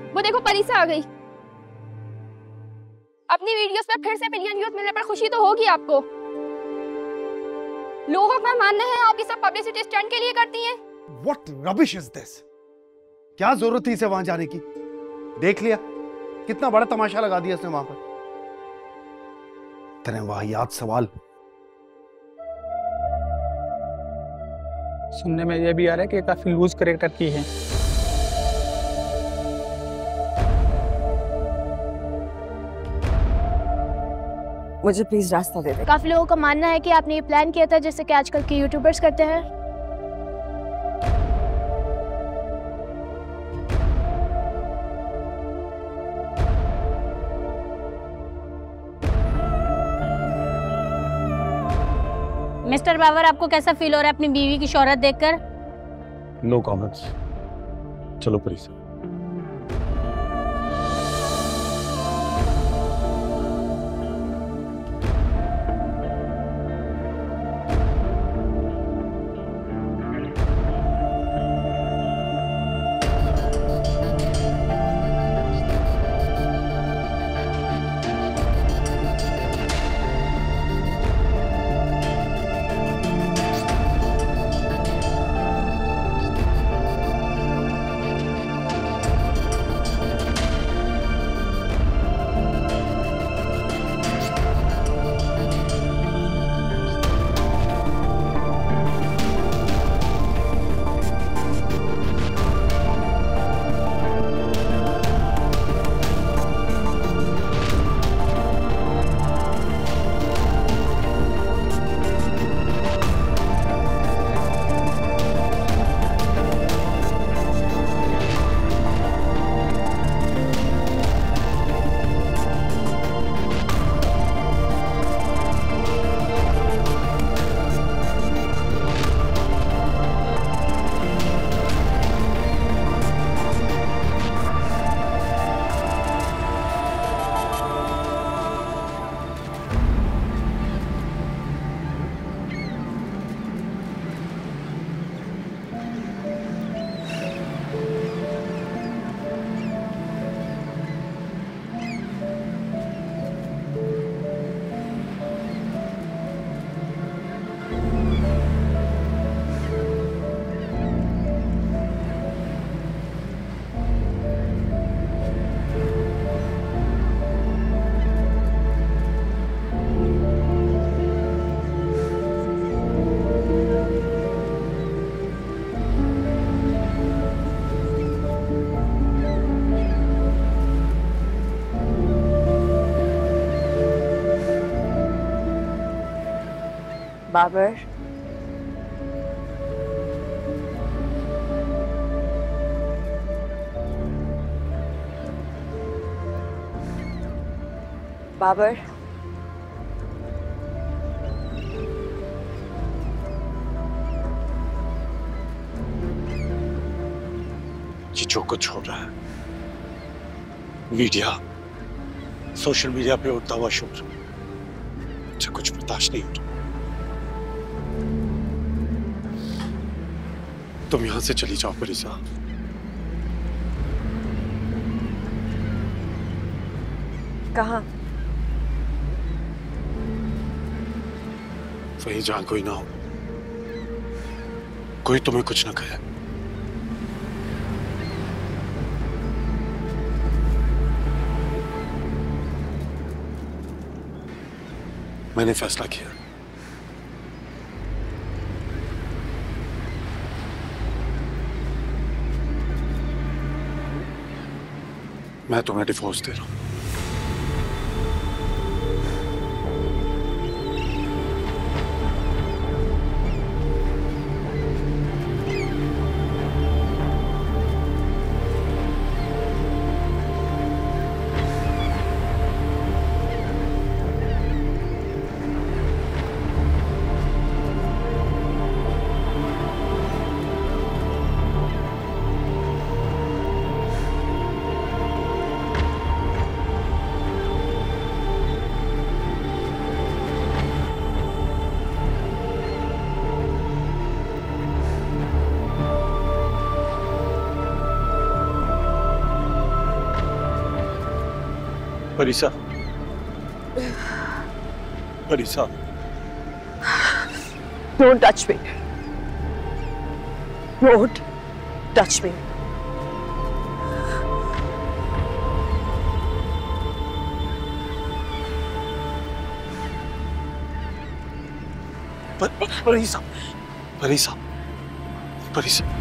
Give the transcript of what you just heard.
वो देखो परीसा आ गई। अपनी वीडियोस पे फिर से मिलियन व्यूज़ मिलने पर खुशी तो होगी आपको। लोगों का मानना है आप ये सब पब्लिसिटी स्टंट के लिए करती हैं। What rubbish is this? क्या ज़रूरत थी इसे वहाँ जाने की? देख लिया। कितना बड़ा तमाशा लगा दिया उसने वहाँ पर। इतने वाहियात सवाल। सुनने में ये भी आ रहा है कि काफ़ी लूज करेक्टर की है। मुझे प्लीज़ रास्ता दे दे। काफ़ी लोगों का मानना है कि आपने ये प्लान किया था जैसे कि आजकल के यूट्यूबर्स करते हैं। मिस्टर बाबर आपको कैसा फील हो रहा है अपनी बीवी की शोहरत देखकर? नो कमेंट्स चलो प्लीज़ बाबर। बाबर। ये जो कुछ हो रहा है। मीडिया, सोशल मीडिया पे उठता हुआ शोर। मुझे कुछ बर्दाश्त नहीं हो रहा। तुम यहाँ से चली जाओ परिसा। कहाँ? वहीं जहाँ कोई ना हो। कोई तुम्हें कुछ ना कहे। मैंने फैसला किया। मैं तुम्हें डिफोर्स दे रहा हूँ। परिसा परिसा Don't touch me. Don't touch me. पर, परिसा परिसा परिसा